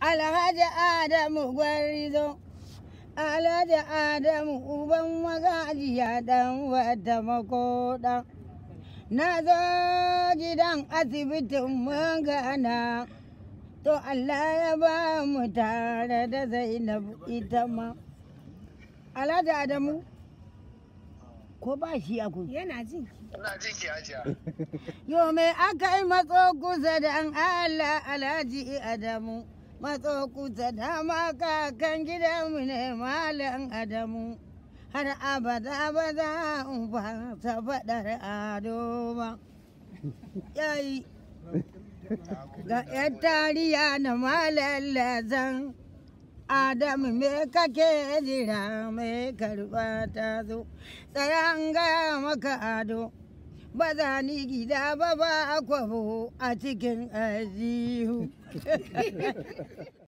Alhaji Adamu Gwarizo, Alhaji Adamu Uban magajiya ɗan wata makoɗa. Na zo gidan asibitin mun gana, to Allah ya ba mu tare da Zainab ita ma. Alhaji Adamu, ko ba shi a kusa? Yana jin ki. Ina jin ki hajiya. Yo me aka yi matso kusa da an Allah Alhaji Adamu. Matso da makakan gidanmu ne Malam Adamu. Har abada ba za in fasa faɗar ado ba. Yayi ga ‘yan tariya na Malam Lazan. Adamu me kake jira mai karɓa ta zo. Tsayan gaya maka ado. Ba za ni gida ba ba kwabo a cikin ajihu.